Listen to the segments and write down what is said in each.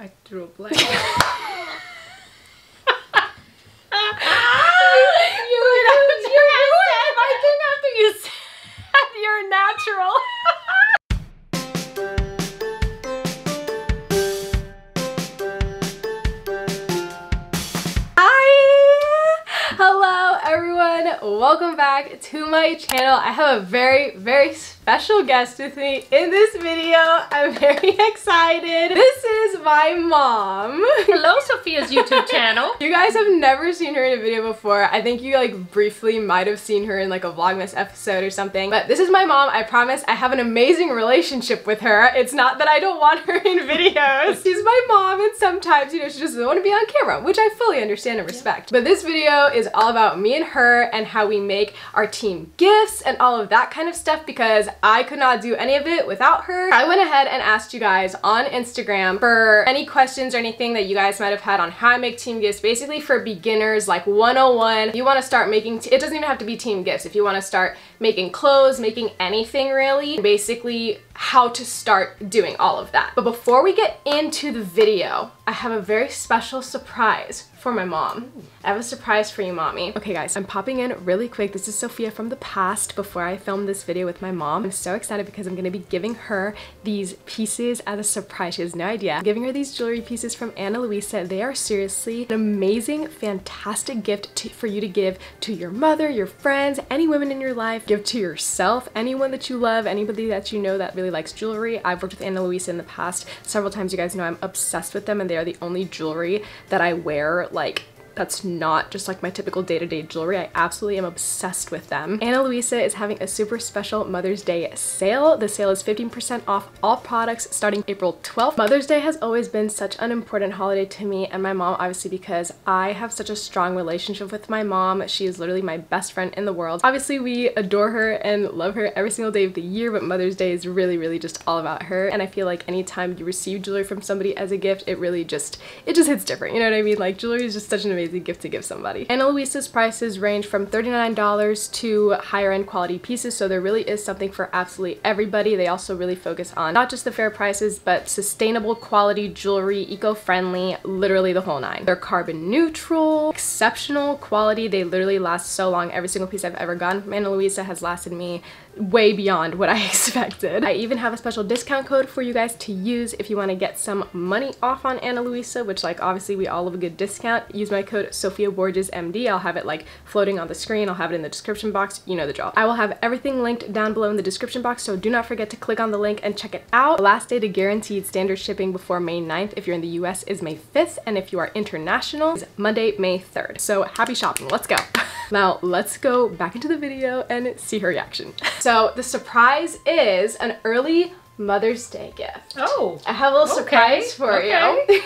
I drew a blank. you, you, you ruined my thing after you said you're natural. Hi! Hello everyone, welcome back to my channel. I have a very, very special guest with me in this video. I'm very excited. This is my mom. Hello, Sophia's YouTube channel. You guys have never seen her in a video before. I think you like briefly might have seen her in like a Vlogmas episode or something. But this is my mom. I promise I have an amazing relationship with her. It's not that I don't want her in videos. She's my mom and sometimes, you know, she just doesn't want to be on camera, which I fully understand and respect. But this video is all about me and her and how we make our team gifts and all of that kind of stuff because I could not do any of it without her. I went ahead and asked you guys on Instagram for any questions or anything that you guys might have had on how I make team gifts, basically for beginners, like 101. If you want to start making, it doesn't even have to be team gifts. If you want to start making clothes, making anything really, basically how to start doing all of that. But before we get into the video, I have a very special surprise for my mom. I have a surprise for you, mommy. Okay guys, I'm popping in really quick. This is Sophia from the past before I filmed this video with my mom. I'm so excited because I'm gonna be giving her these pieces as a surprise. She has no idea. I'm giving her these jewelry pieces from Ana Luisa. They are seriously an amazing, fantastic gift to, for you to give to your mother, your friends, any women in your life. Give to yourself, anyone that you love, anybody that you know that really likes jewelry. I've worked with Ana Luisa in the past several times. You guys know I'm obsessed with them and they are the only jewelry that I wear like that's not just like my typical day-to-day -day jewelry. I absolutely am obsessed with them. Ana Luisa is having a super special Mother's Day sale. The sale is 15% off all products starting April 12th. Mother's Day has always been such an important holiday to me and my mom obviously because I have such a strong relationship with my mom. She is literally my best friend in the world. Obviously we adore her and love her every single day of the year but Mother's Day is really really just all about her and I feel like anytime you receive jewelry from somebody as a gift it really just it just hits different you know what I mean like jewelry is just such an amazing amazing gift to give somebody. Ana Luisa's prices range from $39 to higher end quality pieces, so there really is something for absolutely everybody. They also really focus on not just the fair prices, but sustainable quality jewelry, eco-friendly, literally the whole nine. They're carbon neutral, exceptional quality. They literally last so long. Every single piece I've ever gotten from Ana Luisa has lasted me way beyond what I expected. I even have a special discount code for you guys to use if you want to get some money off on Ana Luisa, which like obviously we all love a good discount. Use my code Sophia Borges MD. I'll have it like floating on the screen. I'll have it in the description box. You know the drill. I will have everything linked down below in the description box, so do not forget to click on the link and check it out. The last day to guaranteed standard shipping before May 9th if you're in the US is May 5th, and if you are international is Monday, May 3rd. So happy shopping. Let's go. now let's go back into the video and see her reaction. So the surprise is an early Mother's Day gift. Oh. I have a little okay, surprise for okay. you.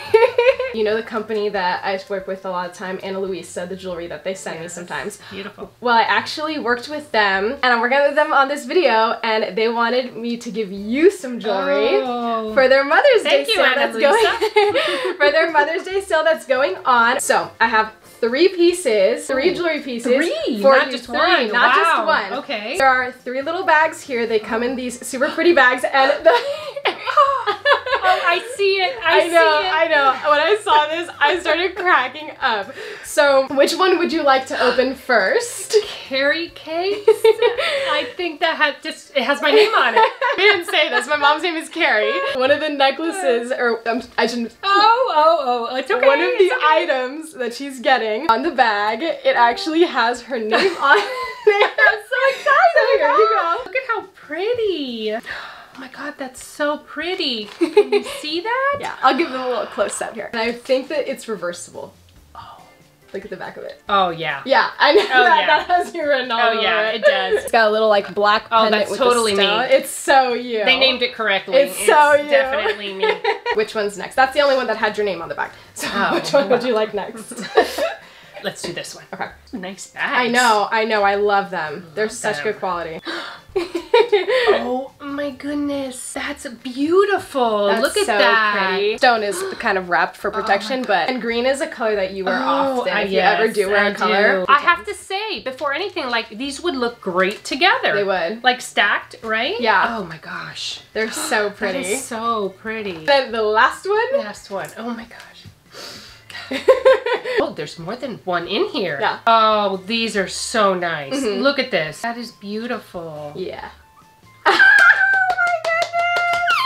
you know the company that I work with a lot of time, Ana Luisa, the jewelry that they send Yes, me sometimes. Beautiful. Well, I actually worked with them and I'm working with them on this video and they wanted me to give you some jewelry Oh. for their Mother's Thank Day you, sale Ana that's Luisa. going for their Mother's Day sale that's going on. So I have three pieces, three jewelry pieces. Three, for not you. just Three, one. Not just Wow. one. Okay. There are three little bags here. They come in these super pretty bags and the I see it. I, I see know, it. I know. When I saw this, I started cracking up. So, which one would you like to open first? Carrie cakes. I think that had just it has my name on it. we didn't say this. My mom's name is Carrie. One of the necklaces, or um, I shouldn't. Oh, oh, oh. It's okay. One of the okay. items that she's getting on the bag, it actually has her name on it. I'm so excited. So here you go. Look at how pretty. Oh my god, that's so pretty. Can you see that? Yeah, I'll give them a little close up here. And I think that it's reversible. Oh, look at the back of it. Oh yeah. Yeah, I know Oh, that, yeah. that has your written all Oh yeah, over it does. It's got a little like black Oh, pendant that's with totally the me. It's so you. They named it correctly. It's so you. definitely me. Which one's next? That's the only one that had your name on the back. So Oh, which one would you like next? Let's do this one. okay. Nice bags. I know, I know, I love them. They're such them. good quality. Oh my goodness. That's beautiful. That's Look at so that. Pretty. Stone is kind of wrapped for oh protection, but and green is a color that you wear oh, often. if you ever do wear Oh, I a color, do. I have to say, before anything, like these would look great together. They would. Like stacked, right? Yeah. Oh my gosh. they're so pretty. so pretty. Then the last one. Last one. Oh my gosh. Oh, there's more than one in here. Yeah. Oh, these are so nice. Mhm. Look at this. That is beautiful. yeah. Oh my goodness.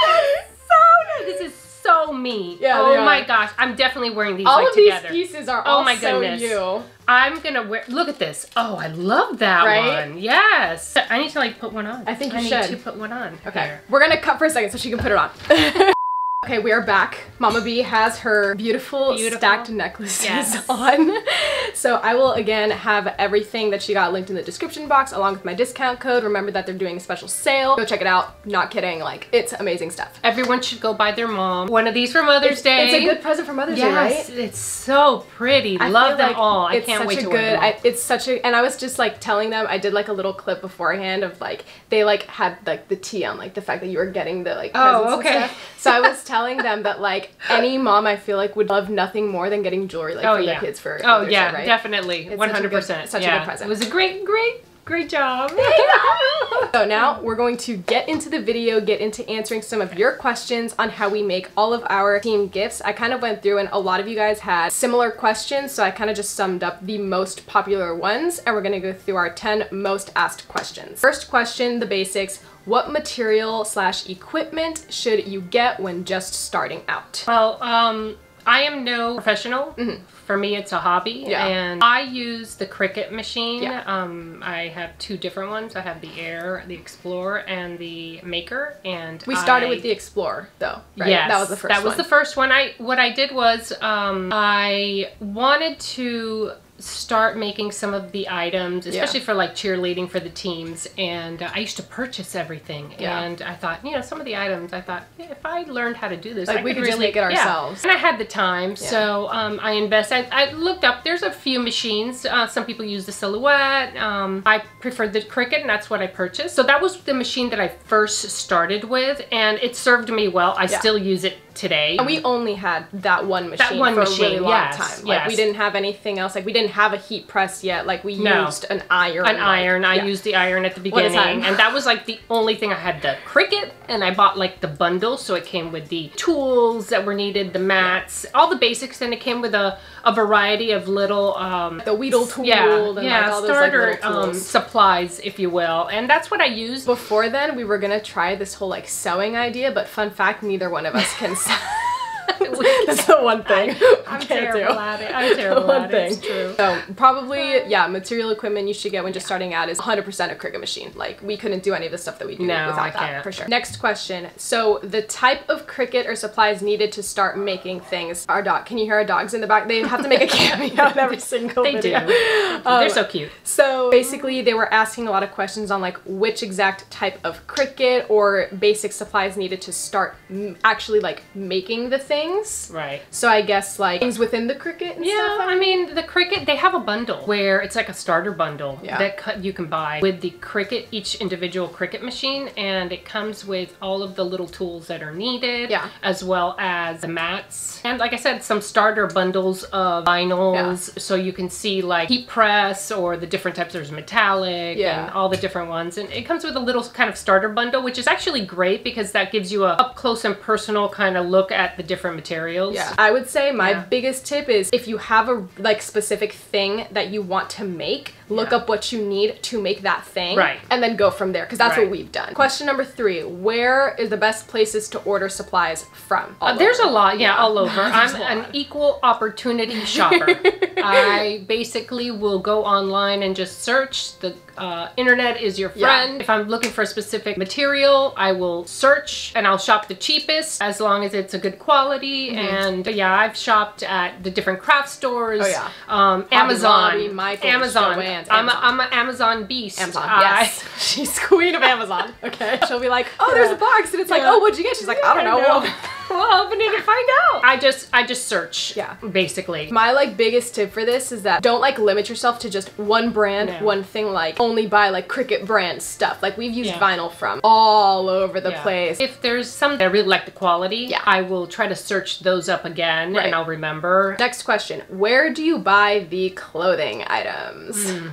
That is So nice. This is so me. Yeah, Oh my gosh. I'm definitely wearing these All like of these together. pieces are Oh my goodness. you. I'm gonna wear. Look at this. Oh, I love that Right? one. Yes. I need to like put one on. I think you I need to put one on. Okay, Here. we're gonna cut for a second so she can put it on. okay, we are back. Mama B has her beautiful, Beautiful. stacked necklaces Yes. on. So I will again have everything that she got linked in the description box along with my discount code. Remember that they're doing a special sale. Go check it out. Not kidding, like it's amazing stuff. Everyone should go buy their mom one of these for Mother's It's, Day. it's a good present for Mother's Yes, Day, right? it's so pretty. I Love them like all. I it's can't such wait a to good. wear them. I, it's such a, and I was just like telling them. I did like a little clip beforehand of like they like had like the tea on like the fact that you were getting the like Oh, okay. and stuff. So I was telling them that like any mom I feel like would love nothing more than getting jewelry like Oh, for yeah. their kids for Oh yeah, Day, right? definitely, one such a hundred percent. such a good present. It was a great, great, great job. So now we're going to get into the video, get into answering some of your questions on how we make all of our team gifts. I kind of went through and a lot of you guys had similar questions, so I kind of just summed up the most popular ones and we're gonna go through our 10 most asked questions. First question, the basics. What material slash equipment should you get when just starting out? Well, um, I am no professional. For me, it's a hobby. Yeah. and I use the Cricut machine. Yeah. Um, I have two different ones. I have the Air, the Explorer, and the Maker. And We started I- with the Explorer though, right? Yes, that was the first That was the first one. I what I did was um, I wanted to start making some of the items, especially for like cheerleading for the teams. And uh, I used to purchase everything, Yeah. and I thought, you know, some of the items, I thought yeah, if I learned how to do this, Like, I we could could just really make it yeah. ourselves. And I had the time, so um, I invested. I, I looked up. There's a few machines. Uh, some people use the Silhouette. Um, I preferred the Cricut, and that's what I purchased. So that was the machine that I first started with, and it served me well. I Yeah. still use it today. And we only had that one machine one for a really machine, long yes, time. Like we didn't have anything else. Like we didn't have a heat press yet. Like we No. used an iron. an like- iron. I yeah. used the iron at the beginning, and that was like the only thing I had the Cricut, and I bought like the bundle, so it came with the tools that were needed, the mats, all the basics, and it came with a, a variety of little um, the weeder tool yeah, and yeah, like all those starter like um, supplies, if you will, and that's what I used. Before then, we were gonna try this whole like sewing idea, but fun fact, neither one of us can sew. That's the one thing I'm can't terrible do. at it. I'm terrible one at thing. it. It's true. So probably, um, yeah, material equipment you should get when just starting out is 100% a Cricut machine. Like we couldn't do any of the stuff that we do No, without I that can't. for sure. Next question. So the type of Cricut or supplies needed to start making things. Our dog. Can you hear our dogs in the back? They have to make a cameo in every single They do. video. Um, They're so cute. So basically, they were asking a lot of questions on like which exact type of Cricut or basic supplies needed to start m- actually like making the things. Right. So I guess like things within the Cricut and Yeah, stuff. I mean the Cricut. They have a bundle where it's like a starter bundle Yeah. that cut you can buy with the Cricut, each individual Cricut machine, and it comes with all of the little tools that are needed, Yeah. as well as the mats, and like I said, some starter bundles of vinyls, so you can see like heat press or the different types. There's metallic Yeah. and all the different ones, and it comes with a little kind of starter bundle, which is actually great because that gives you a up close and personal kind of look at the different materials. Yeah. I would say my Yeah. biggest tip is if you have a like specific thing that you want to make, look Yeah. up what you need to make that thing. Right. And then go from there because that's what we've done. Question number three Where is the best places to order supplies from? Uh, there's a lot, yeah, all over. I'm an equal opportunity shopper. I basically will go online and just search. The uh, internet is your Yeah. friend. If I'm looking for a specific material, I will search and I'll shop the cheapest as long as it's a good quality. And yeah, I've shopped at the different craft stores. Oh, yeah. Um, Amazon. Amazon. I'm, Amazon. A, I'm an Amazon beast. Amazon. I- Yes. She's queen of Amazon. Okay. She'll be like, oh, there's a box. And it's like, oh, what'd you get? She's like, I don't know. We'll open it and find out. I just I just search. Yeah. Basically. My like biggest tip for this is that don't like limit yourself to just one brand, No. one thing. Like only buy like Cricut brand stuff. Like we've used Yeah. vinyl from all over the Yeah. place. If there's some that I really like the quality, Yeah. I will try to search those up again Right. and I'll remember. Next question: Where do you buy the clothing items? Hmm.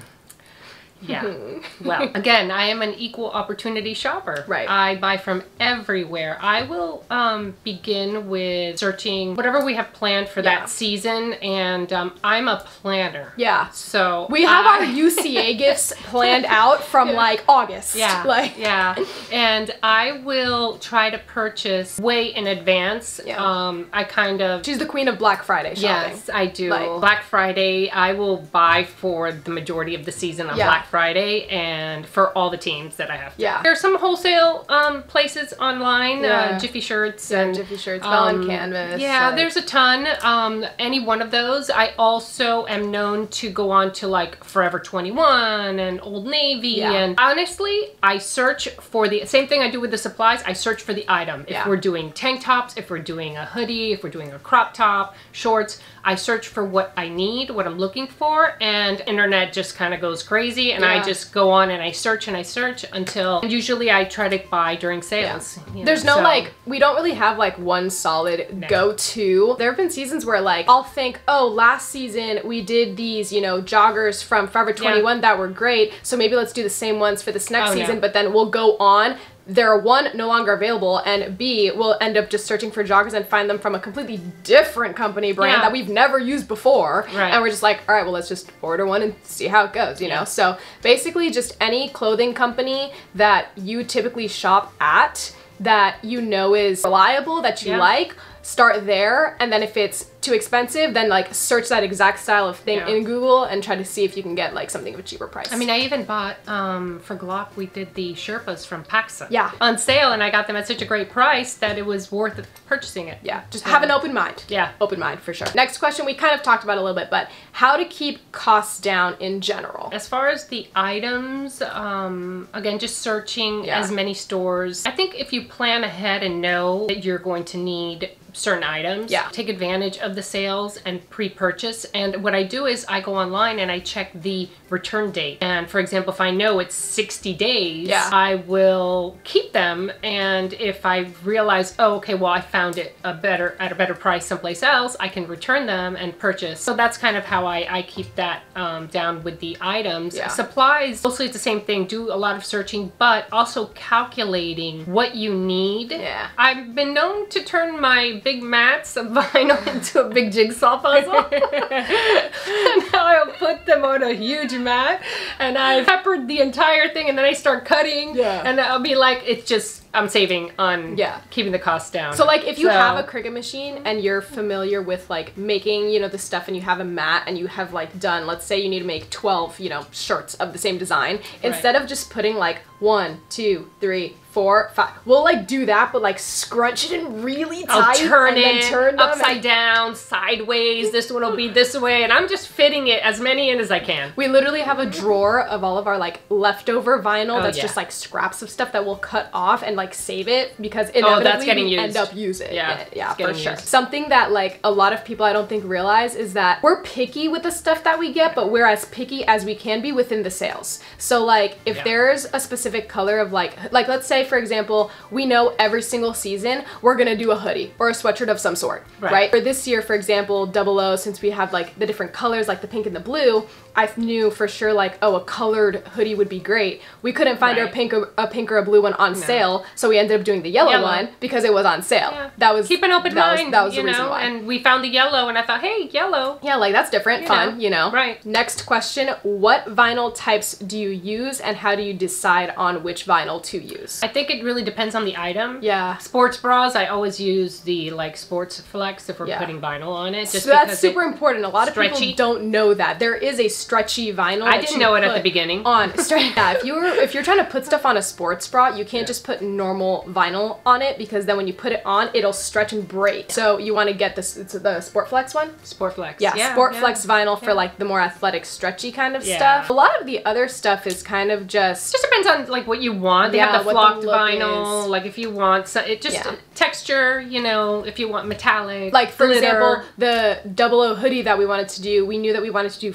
Yeah. well, again, I am an equal opportunity shopper. Right. I buy from everywhere. I will um, begin with searching whatever we have planned for Yeah. that season, and um, I'm a planner. Yeah. So We have I- our UCA gifts planned out from like August. Yeah, Like yeah, and I will try to purchase way in advance. Yeah. Um, I kind of she's the queen of Black Friday shopping. Yes, I do. Like- Black Friday, I will buy for the majority of the season on Yeah. Black Friday and for all the teams that I have. Yeah. There's some wholesale um, places online, Yeah. uh, Jiffy Shirts and Jiffy Shirts, Bell and um, Canvas. Yeah, like- there's a ton. Um, any one of those. I also am known to go on to like Forever 21 and Old Navy. Yeah. And honestly, I search for the same thing I do with the supplies. I search for the item. If Yeah. we're doing tank tops, if we're doing a hoodie, if we're doing a crop top, shorts, I search for what I need, what I'm looking for, and internet just kind of goes crazy. And I just go on and I search and I search until and usually I try to buy during sales. you know, There's no so- like we don't really have like one solid No. go-to. There have been seasons where like I'll think, "Oh, last season we did these, you know, joggers from Forever 21 that were great. So maybe let's do the same ones for this next Oh, no. season." But then we'll go on they're one no longer available and b we'll end up just searching for joggers and find them from a completely different company brand Yeah. that we've never used before Right. and we're just like all right well let's just order one and see how it goes you know so basically just any clothing company that you typically shop at that you know is reliable that you Yeah. like start there and then if it's too expensive then like search that exact style of thing Yeah. in google and try to see if you can get like something of a cheaper price I mean, I even bought um, for Glock. We did the Sherpas from Paxa. Yeah. On sale, and I got them at such a great price that it was worth purchasing it. yeah just have an open mind Yeah. open mind for sure next question we kind of talked about a little bit but how to keep costs down in general As far as the items, um, again, just searching Yeah. as many stores. I think if you plan ahead and know that you're going to need certain items, Yeah. take advantage of the sales and pre-purchase. And what I do is I go online and I check the return date. And for example, if I know it's 60 days, Yeah. I will keep them. And if I realize, oh, okay, well, I found it a better at a better price someplace else, I can return them and purchase. So that's kind of how I, I keep that um, down with the items. Yeah. Supplies, mostly it's the same thing. Do a lot of searching, but also calculating what you need. Yeah. I've been known to turn my big mats of vinyl into a big jigsaw puzzle. and now I'll put them on a huge mat and I peppered the entire thing and then I start cutting. Yeah. And I'll be like, it's just, I'm saving on Yeah. keeping the costs down. So like if you So- have a Cricut machine and you're familiar with like making, you know, the stuff and you have a mat and you have like done, let's say you need to make 12, you know, shirts of the same design, instead of just putting like one, two, three, four, five, we'll like do that, but like scrunch it in really I'll tight turn and it then turn them upside down, sideways. This one will be this way, and I'm just fitting it as many in as I can. We literally have a drawer of all of our like leftover vinyl Oh, that's yeah. just like scraps of stuff that we'll cut off and like save it because Oh, inevitably that's getting used. end up using Yeah, it. Yeah, for sure. used. Something that like a lot of people I don't think realize is that we're picky with the stuff that we get, but we're as picky as we can be within the sales. So like if Yeah. there's a specific color of like like let's say for example, we know every single season we're gonna do a hoodie or a sweatshirt of some sort, Right. right? For this year, for example, double O, since we have like the different colors, like the pink and the blue, I knew for sure like, oh, a colored hoodie would be great. We couldn't find a pink or a pink or a blue one on sale, so we ended up doing the yellow, Yellow. one because it was on sale. Yeah. That was Keep an open that mind, Was, that was you the reason why. And we found the yellow, and I thought, hey, yellow. yeah, like that's different, You fun, know. you know. Right. Next question: What vinyl types do you use, and how do you decide on which vinyl to use? I think it really depends on the item. Yeah. Sports bras, I always use the like sports flex if we're Yeah. putting vinyl on it. Just so that's super important. A lot of Stretchy. people don't know that there is a stretchy vinyl. I didn't know it at the beginning. On stre- yeah, if you're if you're trying to put stuff on a sports bra, you can't just put normal vinyl on it because then when you put it on, it'll stretch and break. So you want to get this it's the Sport Flex one. Sport flex. Yeah, Sport yeah. Flex vinyl Yeah. for like the more athletic, stretchy kind of Yeah. stuff. A lot of the other stuff is kind of just Just depends on like what you want. They Yeah, have the what the flocked vinyl. is- Like if you want, so it just Yeah. texture. You know, if you want metallic. Like for glitter. example, the double O hoodie that we wanted to do, we knew that we wanted to do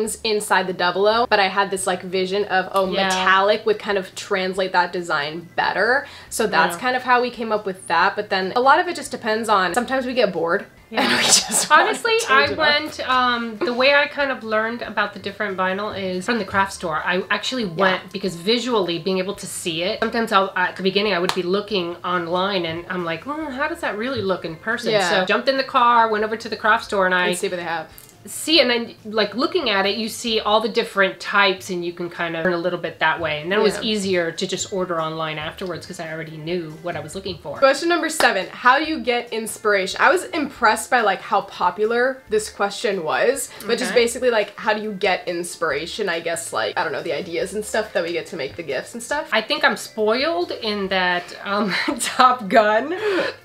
flames inside the double O, but I had this like vision of oh Yeah. metallic would kind of translate that design better. So that's Yeah. kind of how we came up with that. But then a lot of it just depends on sometimes we get bored. And we just Honestly, I went. Um, the way I kind of learned about the different vinyl is from the craft store. I actually went because visually, being able to see it. Sometimes I'll, at the beginning, I would be looking online, and I'm like, well, how does that really look in person? Yeah. So jumped in the car, went over to the craft store, and I Let's see what they have. See and then like looking at it you see all the different types and you can kind of learn a little bit that way and then it was easier to just order online afterwards because i already knew what i was looking for Question number seven, how do you get inspiration? I was impressed by like how popular this question was, but just Okay. basically like how do you get inspiration? I guess like, I don't know, the ideas and stuff that we get to make the gifts and stuff. I think I'm spoiled in that um, Top Gun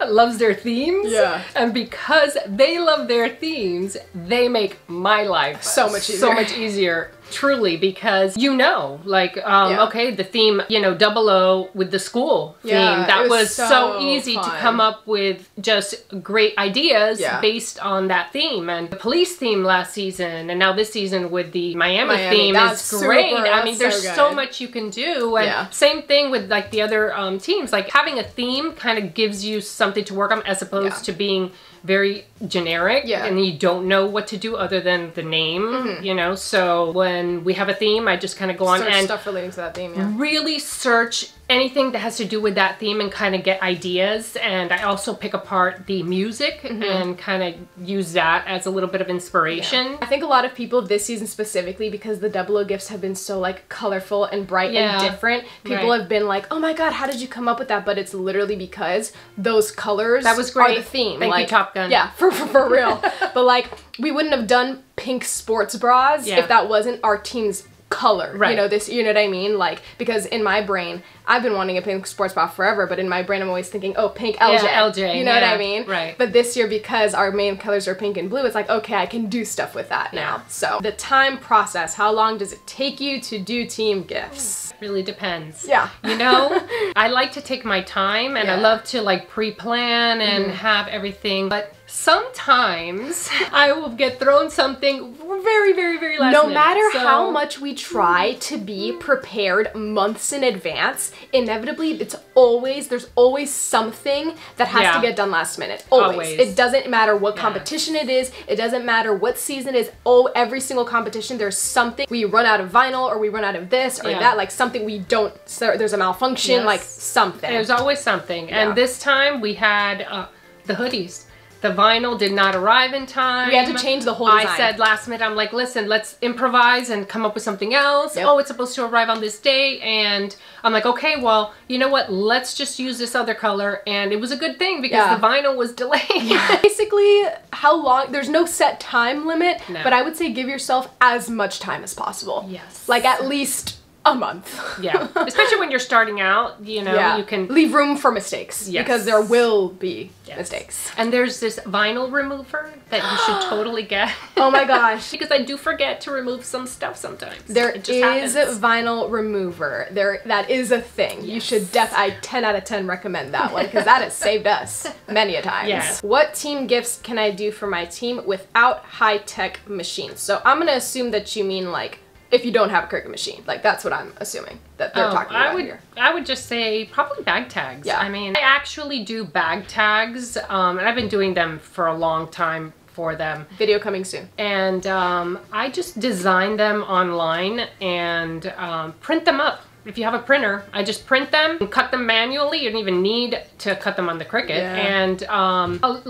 loves their themes. Yeah. And because they love their themes, they make my life So much So easier. much easier. Truly, because you know, like, um, Yeah. okay, the theme, you know, double O with the school theme, Yeah, that was was, so, so easy to come up with just great ideas Yeah. based on that theme. And the police theme last season, and now this season with the Miami, Miami, theme is great. super- I mean, there's so so much you can do. And same thing with like the other um, teams. Like having a theme kind of gives you something to work on as opposed to being very generic Yeah. Mm-hmm. and you don't know what to do other than the name, you know? So when we have a theme, I just kind of go on and stuff relating to that theme, yeah. really search anything that has to do with that theme and kind of get ideas and i also pick apart the music Mm-hmm. and kind of use that as a little bit of inspiration I think a lot of people this season specifically because the double O gifts have been so like colorful and bright Yeah. and different. People Right. have been like, "Oh my god, how did you come up with that?" But it's literally because those colors That was are great. the theme. Thank you, like, Top Gun. Yeah, for for, for real. but like we wouldn't have done pink sports bras Yeah. if that wasn't our team's color. You know, this you know what I mean? Like because in my brain, I've been wanting a pink sports bra forever, but in my brain I'm always thinking, "Oh, pink LJ." LJ, You know what I mean? right. But this year, because our main colors are pink and blue, it's like, okay, I can do stuff with that now. So the time process, how long does it take you to do team gifts? really depends Yeah. you know i like to take my time and i love to like pre-plan and mm-hmm. have everything but sometimes i will get thrown something very very very last minute. No minute. matter So- how much we try to be prepared months in advance, inevitably it's always there's always something that has Yeah. to get done last minute. Always. Always. It doesn't matter what Yeah. competition it is. It doesn't matter what season it is. Oh, every single competition there's something we run out of vinyl or we run out of this or Yeah. that like something we don't so there's a malfunction Yes. like something. There's always something. And this time we had uh, the hoodies. The vinyl did not arrive in time. We had to change the whole I said last minute, I'm like, listen, let's improvise and come up with something else. Yep. Oh, it's supposed to arrive on this day. And I'm like, okay, well, you know what? Let's just use this other color. And it was a good thing because Yeah. the vinyl was delayed. Basically, how long? There's no set time limit, No. but I would say give yourself as much time as possible. Yes. Like at least a month. yeah. Especially when you're starting out, you know, yeah. you can leave room for mistakes Yes. because there will be Yes. mistakes. And there's this vinyl remover that you should totally get. Oh my gosh. because I do forget to remove some stuff sometimes. There It is vinyl remover. There that is a thing. You should def I 10 out of 10 recommend that one because that has saved us many a times. Yes. What team gifts can I do for my team without high-tech machines? So I'm going to assume that you mean like if you don't have a Cricut machine. Like that's what I'm assuming that they're Oh, talking about I would, here. I would just say probably bag tags. Yeah. I mean, I actually do bag tags, um, and I've been doing them for a long time for them. Video coming soon. And um, I just design them online and um, print them up. If you have a printer, I just print them and cut them manually. You don't even need to cut them on the Cricut. Yeah. And um, I'll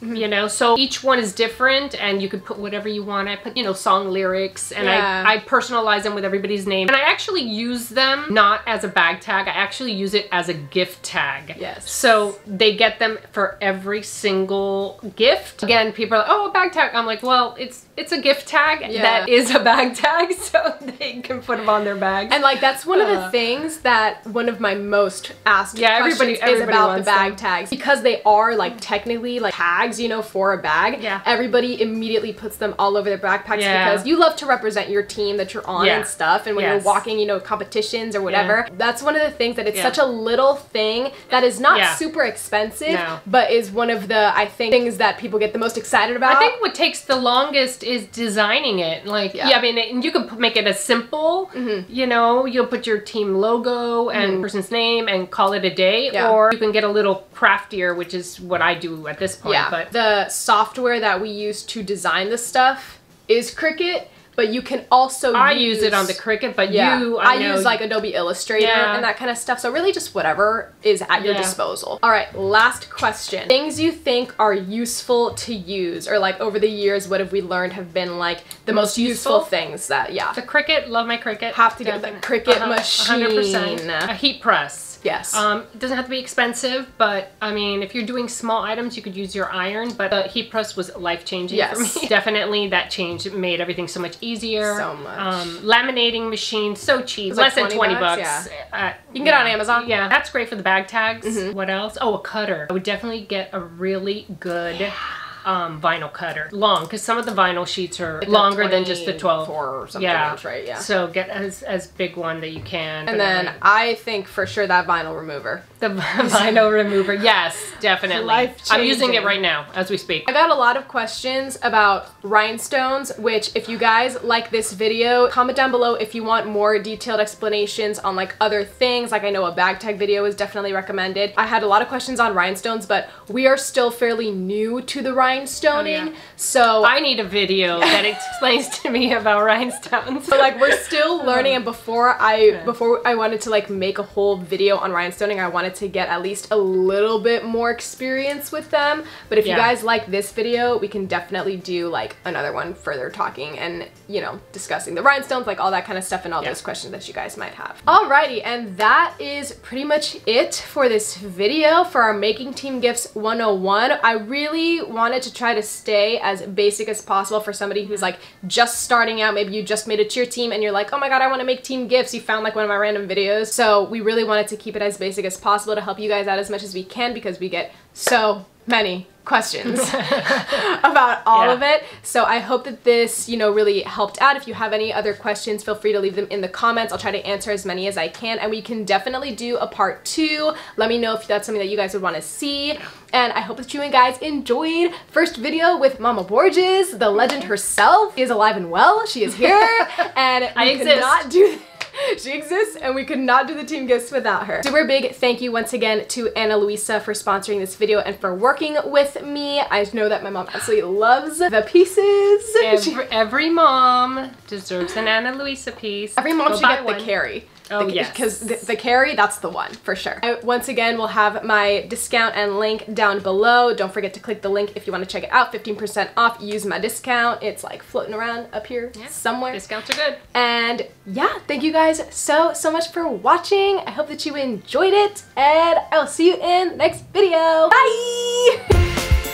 laminate them. You know, so each one is different, and you could put whatever you want. I put, you know, song lyrics, and Yeah. I, I personalize them with everybody's name. And I actually use them not as a bag tag, I actually use it as a gift tag. Yes. So they get them for every single gift. Again, people are like, oh, a bag tag. I'm like, well, it's it's a gift tag Yeah. that is a bag tag, so they can put them on their bag. And like that's one of the Uh. things that one of my most asked Yeah, everybody- questions is about the bag them. tags because they are like technically like tags. You know, for a bag, Yeah. everybody immediately puts them all over their backpacks Yeah. because you love to represent your team that you're on Yeah. and stuff. And when Yes. you're walking, you know, competitions or whatever, that's one of the things that it's such a little thing that is not super expensive, No. but is one of the, I think, things that people get the most excited about. I think what takes the longest is designing it. Like, Yeah. I mean, and you can make it as simple. Mm-hmm. You know, you'll put your team logo and mm-hmm. person's name and call it a day, or you can get a little craftier, which is what I do at this point. Yeah, The software that we use to design the stuff is Cricut, but you can also I use it on the Cricut, but Yeah, you, I, I, use like Adobe Illustrator Yeah. and that kind of stuff. So really, just whatever is at your Yeah. disposal. All right, last question: things you think are useful to use, or like over the years, what have we learned have been like the most, Most useful? useful? things that yeah the Cricut. Love my Cricut. have to get the. Cricut Uh-huh, machine. 100%. A heat press. Yes. Um, it doesn't have to be expensive, but I mean, if you're doing small items, you could use your iron. But the heat press was life changing Yes. for me. Definitely, that change made everything so much easier. So much. Um, laminating machine, so cheap, was like less than 20 twenty bucks, bucks. Uh, You can get it on Amazon. Yeah, that's great for the bag tags. What else? Oh, a cutter. I would definitely get a really good. Um, vinyl cutter long because some of the vinyl sheets are Like longer than just the 12 24 or something yeah inch, right? Yeah. so get as as big one that you can and then I think for sure that vinyl remover. the vinyl remover, yes, definitely. Life changing. I'm using it right now as we speak. I got a lot of questions about rhinestones, which if you guys like this video, comment down below if you want more detailed explanations on like other things. Like I know a bag tag video is definitely recommended. I had a lot of questions on rhinestones, but we are still fairly new to the rhinestoning. Oh, yeah. So I need a video that explains to me about rhinestones. So like we're still learning and before I before I wanted to like make a whole video on rhinestoning, I wanted to get at least a little bit more experience with them. But if you guys like this video, we can definitely do like another one further talking and you know discussing the rhinestones, like all that kind of stuff and all Yeah. those questions that you guys might have. Alrighty, and that is pretty much it for this video for our Making Team Gifts 101. I really wanted to try to stay as basic as possible for somebody who's like just starting out. Maybe you just made a cheer team and you're like, oh my god, I want to make team gifts. You found like one of my random videos. So we really wanted to keep it as basic as possible to help you guys out as much as we can because we get so many questions about all Yeah. of it. So I hope that this, you know, really helped out. If you have any other questions, feel free to leave them in the comments. I'll try to answer as many as I can and we can definitely do a part two. Let me know if that's something that you guys would want to see. And I hope that you and guys enjoyed first video with Mama Borges, the legend herself. She is alive and well. She is here and I we exist. could not do she exists and we could not do the team gifts without her. Super big thank you once again to Ana Luisa for sponsoring this video and for working with me. I know that my mom absolutely loves the pieces. Every, every mom deserves an Ana Luisa piece. Every mom Go should get the one. Cari. Oh, yes. Because the, the Cari, that's the one for sure. I, once again, we'll have my discount and link down below. Don't forget to click the link if you want to check it out. 15% off. Use my discount. It's like floating around up here Yeah. somewhere. Discounts are good. And yeah, thank you guys so, so much for watching. I hope that you enjoyed it, and I will see you in the next video. Bye!